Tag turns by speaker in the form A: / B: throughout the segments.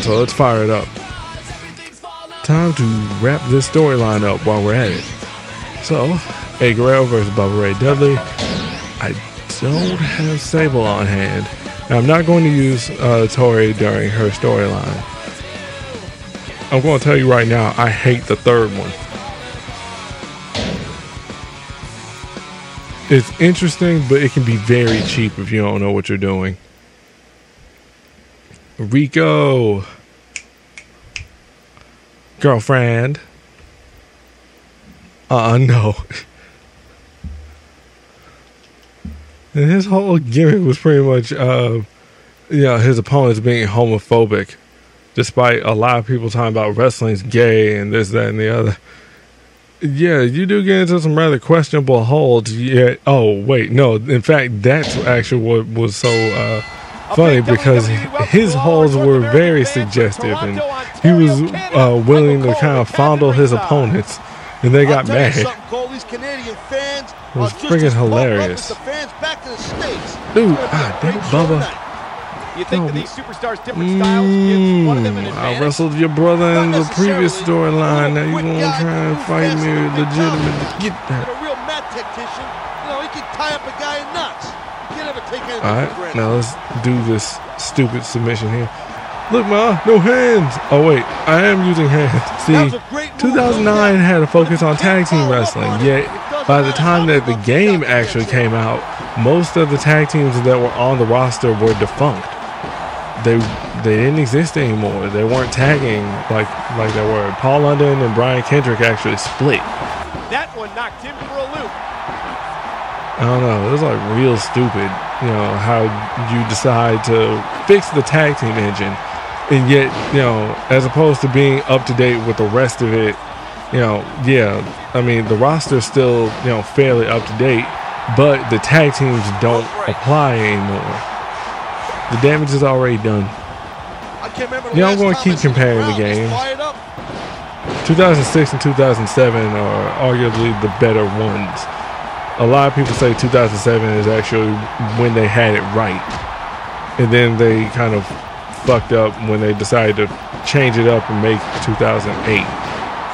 A: So let's fire it up. Time to wrap this storyline up while we're at it. So, Eddie Guerrero versus Bubba Ray Dudley. I don't have Sable on hand. Now, I'm not going to use uh, Torrie during her storyline. I'm going to tell you right now, I hate the third one. It's interesting, but it can be very cheap if you don't know what you're doing. Rico. Girlfriend. Uh, no. And his whole gimmick was pretty much, uh, you know, his opponents being homophobic, despite a lot of people talking about wrestling's gay and this, that, and the other. Yeah, you do get into some rather questionable holds. Yeah. Oh, wait, no. In fact, that's actually what was so uh, funny because his holds were very suggestive, and he was uh, willing to kind of fondle his opponents, and they got mad. It was freaking hilarious. Dude, ah, damn Bubba.
B: You think that these superstars' different styles gives one of them an
A: Mm, I wrestled your brother in the previous storyline. Now you gonna try and fight me legitimate get that.
C: A real mat tactician, you know, he can tie up a guy in knots. You never take anything
A: All
C: for
A: right,
C: granted.
A: now let's do this stupid submission here. Look, ma, no hands. Oh wait, I am using hands. See,
C: That was a great move,
A: 2009 had a focus on tag team wrestling. Yet by the time that the game actually came out, most of the tag teams that were on the roster were defunct. They they didn't exist anymore. They weren't tagging like like they were. Paul London and Brian Kendrick actually split.
B: That one knocked him for a loop.
A: I don't know. It was like real stupid, you know, how you decide to fix the tag team engine and yet, you know, as opposed to being up to date with the rest of it, you know, yeah, I mean, the roster's still, you know, fairly up to date, but the tag teams don't apply anymore. The damage is already done.
C: I can't remember the
A: Yeah, I'm gonna keep
C: I seen the
A: comparing the games. 2006 and 2007 are arguably the better ones. A lot of people say 2007 is actually when they had it right. And then they kind of fucked up when they decided to change it up and make 2008.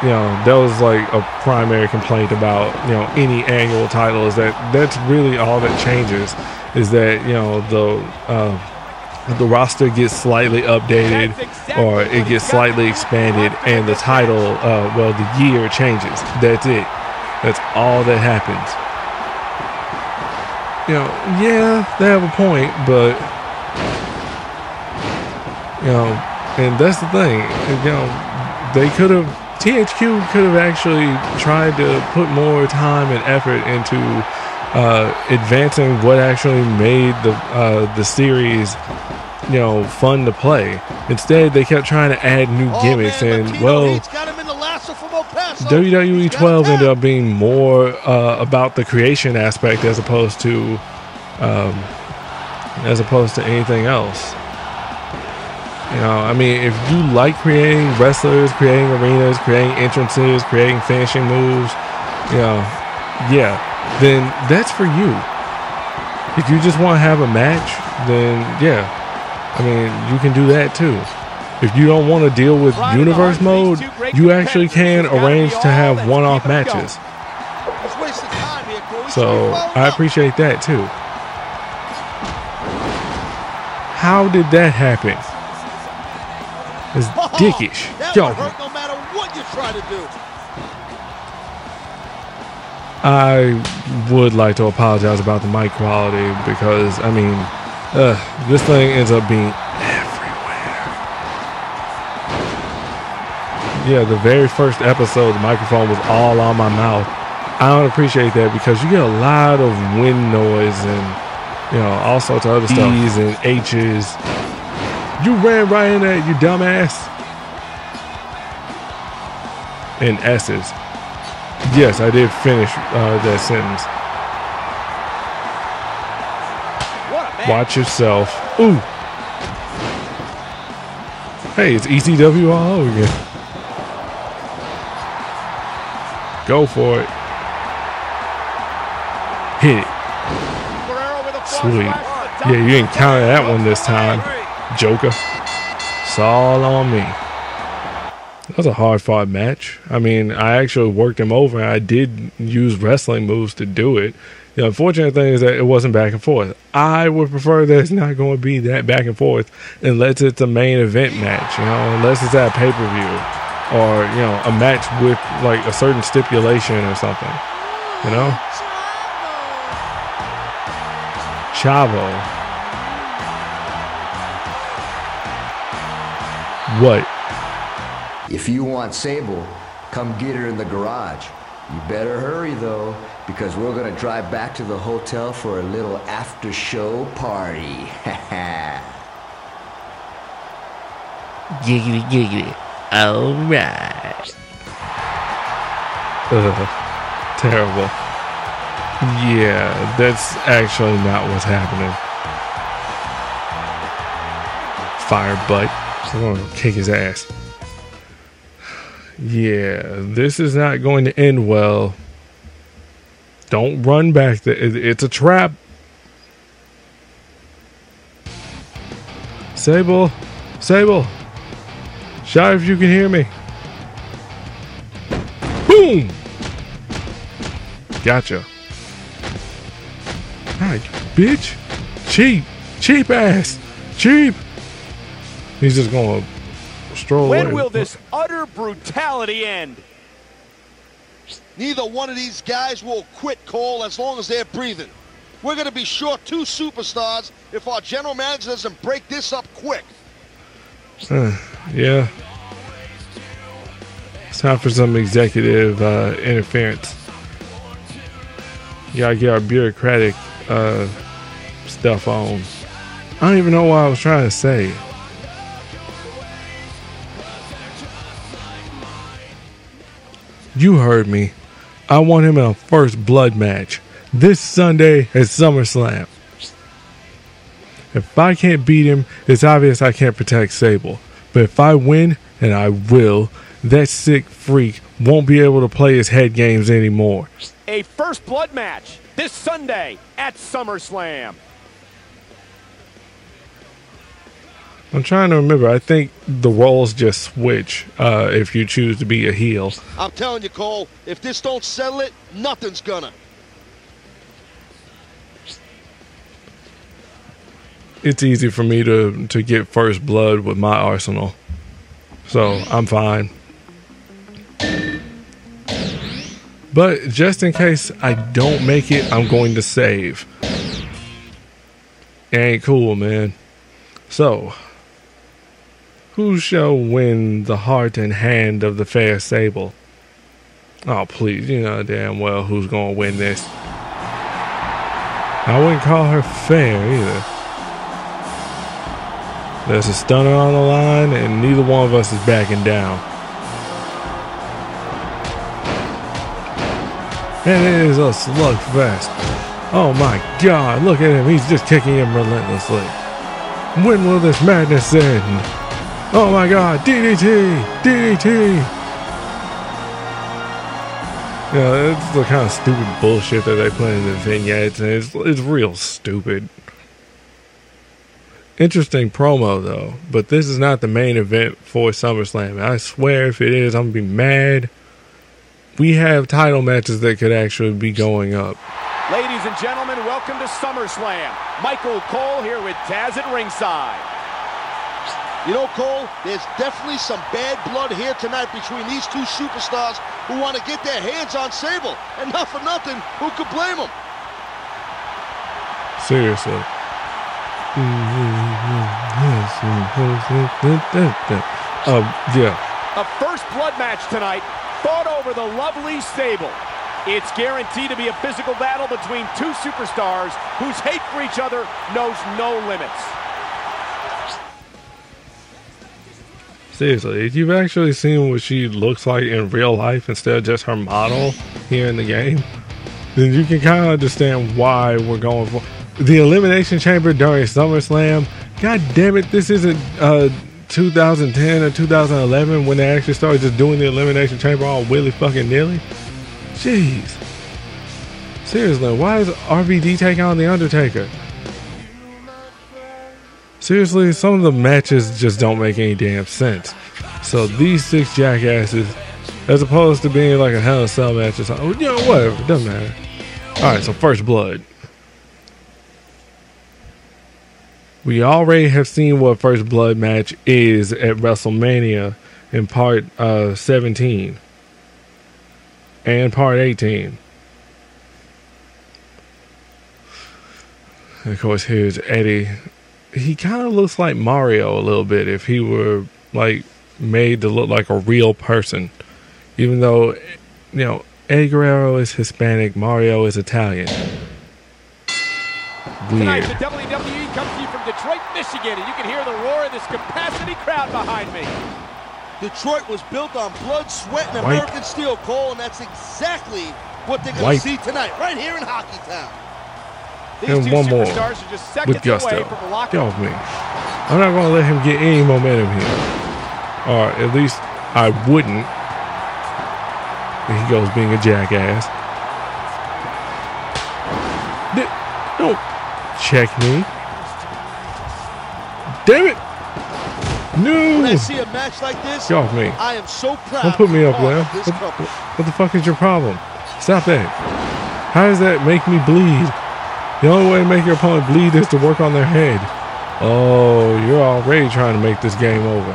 A: You know, that was like a primary complaint about, you know, any annual title is that that's really all that changes is that, you know, the uh, the roster gets slightly updated or it gets slightly expanded and the title uh, well the year changes. That's it. That's all that happens you know yeah they have a point but you know and that's the thing you know they could have THQ could have actually tried to put more time and effort into uh, advancing what actually made the uh, the series you know fun to play. Instead, they kept trying to add new
C: Oh,
A: gimmicks,
C: man,
A: and well, WWE
C: He's got
A: 12 ended up being more uh, about the creation aspect as opposed to um, as opposed to anything else. You know, I mean, if you like creating wrestlers, creating arenas, creating entrances, creating finishing moves, you know, yeah, then that's for you. If you just want to have a match, then yeah, I mean, you can do that too. If you don't want to deal with
B: Pride in the
A: universe mode,
B: these two great
A: you actually can
B: competitors. It's gotta
A: arrange to have one-off
B: keep 'em going.
A: matches.
C: He's wasting time here, Cole. He should
A: So I appreciate that too. How did that happen? It's dickish. Yo,
C: no matter what you try to do.
A: I would like to apologize about the mic quality because I mean, uh, this thing ends up being Yeah, the very first episode, the microphone was all on my mouth. I don't appreciate that because you get a lot of wind noise and you know all sorts of other stuff. E's and H's. You ran right in there, you dumbass. And S's. Yes, I did finish uh, that sentence.
B: What a match.
A: Watch yourself. Ooh. Hey, it's ECW all over again. Go for it. Hit it. Sweet. Yeah, you didn't that one this time. Joker. It's all on me. That was a hard fought match. I mean, I actually worked him over. I did use wrestling moves to do it. The unfortunate thing is that it wasn't back and forth. I would prefer that it's not going to be that back and forth unless it's a main event match, you know, unless it's at pay per view or, you know, a match with like a certain stipulation or something, you know? Chavo. What?
D: If you want Sable, come get her in the garage. You better hurry though, because we're gonna drive back to the hotel for a little after show party.
E: Giggity giggity. Alright.
A: Ugh, terrible. Yeah, that's actually not what's happening. Fire butt. I'm gonna kick his ass. Yeah, this is not going to end well. Don't run back. It's a trap. Sable, Sable, shout if you can hear me. Boom! Gotcha. Alright, bitch. Cheap. Cheap ass. Cheap. He's just gonna stroll
B: When
A: away.
B: will this utter brutality end?
C: Neither one of these guys will quit, Cole, as long as they're breathing. We're going to be short two superstars if our general manager doesn't break this up quick.
A: Uh. Yeah. It's time for some executive uh, interference. You gotta get our bureaucratic uh, stuff on. I don't even know what I was trying to say. You heard me. I want him in a first blood match this Sunday at SummerSlam. If I can't beat him, it's obvious I can't protect Sable. But if I win, and I will, that sick freak won't be able to play his head games anymore.
B: A first blood match this Sunday at SummerSlam.
A: I'm trying to remember. I think the roles just switch uh, if you choose to be a heel.
C: I'm telling you, Cole, if this don't settle it, nothing's gonna.
A: It's easy for me to, to get first blood with my arsenal. So I'm fine. But just in case I don't make it, I'm going to save. It ain't cool, man. So, who shall win the heart and hand of the fair sable? Oh, please, you know damn well who's going to win this. I wouldn't call her fair either. There's a stunner on the line, and neither one of us is backing down. And it is a slugfest. Oh my god, look at him. He's just kicking him relentlessly. When will this madness end? Oh my god, DDT! DDT! Yeah, it's the kind of stupid bullshit that they put in the vignettes, and it's, it's real stupid. Interesting promo though, but this is not the main event for SummerSlam. I swear, if it is, I'm gonna be mad. We have title matches that could actually be going up.
B: Ladies and gentlemen, welcome to SummerSlam. Michael Cole here with Taz at ringside.
C: You know, Cole, there's definitely some bad blood here tonight between these two superstars who want to get their hands on Sable. And not for nothing, who could blame them?
A: Seriously. Hmm. Um, yeah.
B: A first blood match tonight, fought over the lovely Sable. It's guaranteed to be a physical battle between two superstars whose hate for each other knows no limits.
A: Seriously, if you've actually seen what she looks like in real life instead of just her model here in the game, then you can kind of understand why we're going for the Elimination Chamber during SummerSlam. God damn it, this isn't uh, 2010 or 2011 when they actually started just doing the Elimination Chamber all willy fucking nilly. Jeez. Seriously, why is RVD taking on The Undertaker? seriously, some of the matches just don't make any damn sense. So these six jackasses, as opposed to being like a Hell in a Cell match or something, you know, whatever, doesn't matter. All right, so first blood. We already have seen what first blood match is at WrestleMania in part uh, 17 and part 18. And of course, here's Eddie. He kind of looks like Mario a little bit if he were like made to look like a real person. Even though, you know, Eddie Guerrero is Hispanic, Mario is Italian.
B: Tonight, the WWE comes to you from Detroit, Michigan, and you can hear the roar of this capacity crowd behind me.
C: Detroit was built on blood, sweat, and
A: White.
C: American steel, Cole, and that's exactly what they're going to see tonight, right here in Hockey Town.
B: These
A: And
B: two
A: one more
B: superstars are just seconds
A: With gusto.
B: away from a
A: Get
B: lockout.
A: off me. I'm not going to let him get any momentum here. Or at least I wouldn't. And he goes being a jackass. Di- Don't check me. Damn it!
C: When I
A: No!
C: see a match like this,
A: Get off me.
C: I am so proud
A: Don't put me up there.
C: part of this
A: What, what the fuck is your problem? Stop that. How does that make me bleed? The only way to make your opponent bleed is to work on their head. Oh, you're already trying to make this game over.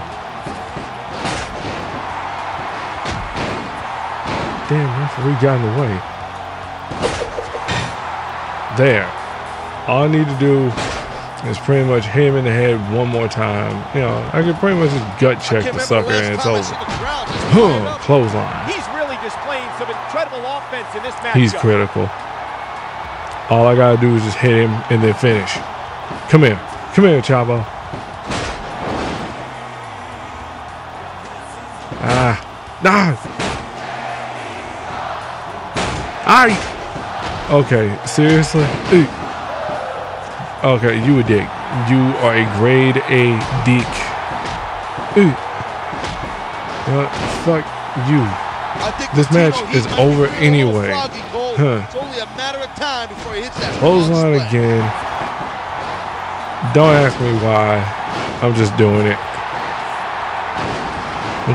A: Damn, referee got in the way. There. All I need to do is pretty much hit him in the head one more time. You know, I can pretty much just gut check the sucker and it's over.
C: seen the crowd
A: Huh, clothesline.
B: He's really displaying some incredible offense in this matchup.
A: He's critical. All I gotta do is just hit him and then finish. Come here. Come here, Chavo. Ah. Ah. I. Okay, seriously? Eek. Okay, you a dick. You are a grade A dick. Eek. What? Fuck you.
C: I think
A: This match is over
C: feeling a little
A: anyway. Huh.
C: It's only a matter of time before he hits that
A: Clothesline
C: frog splash.
A: again. Don't ask me why. I'm just doing it.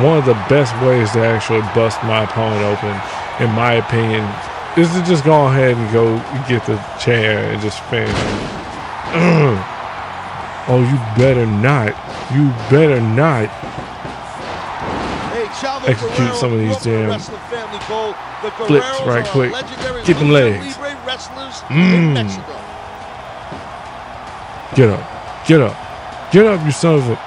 A: One of the best ways to actually bust my opponent open, in my opinion, is to just go ahead and go get the chair and just finish oh, you better not. You better not.
C: Hey,
A: Execute
C: Guerrero
A: some of these
C: up in the
A: damn
C: wrestling family, Cole. The
A: flips right quick. Get them legs. Mm. Get up. Get up. Get up, you son of. A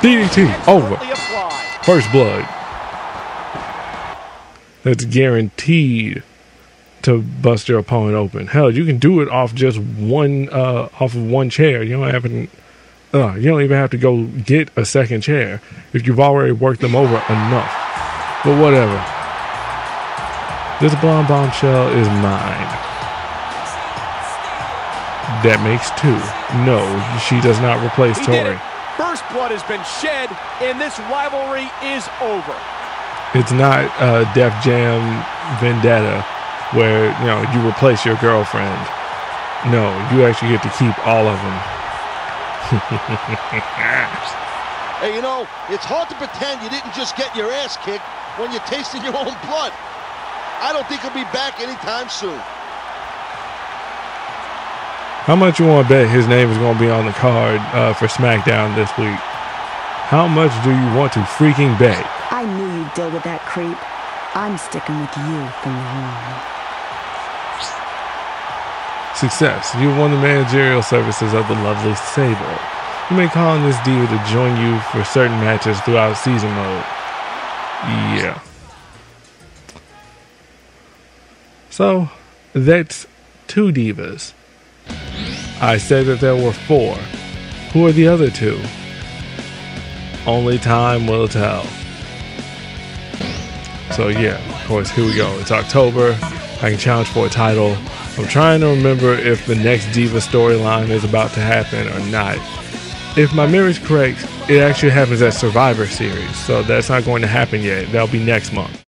A: DDT, over. First blood. That's guaranteed to bust your opponent open. Hell, you can do it off just one uh off of one chair. You don't have to uh, you don't even have to go get a second chair if you've already worked them over enough. But whatever. This blonde bombshell is mine. That makes two. No, she does not replace
B: Torrie. First blood has been shed, and this rivalry is over.
A: It's not uh, Def Jam Vendetta where you know you replace your girlfriend. No, you actually get to keep all of them.
C: Hey, you know, it's hard to pretend you didn't just get your ass kicked when you're tasting your own blood. I don't think he'll be back anytime soon.
A: How much you want to bet his name is going to be on the card uh, for SmackDown this week? How much do you want to freaking bet?
F: I knew you'd deal with that creep. I'm sticking with you from now on.
A: Success. You've won the managerial services of the lovely Sable. You may call on this diva to join you for certain matches throughout season mode. Yeah. So, that's two divas. I said that there were four. Who are the other two? Only time will tell. So yeah, of course, here we go. It's October. I can challenge for a title. I'm trying to remember if the next Diva storyline is about to happen or not. If my memory's correct, it actually happens at Survivor Series, so that's not going to happen yet. That'll be next month.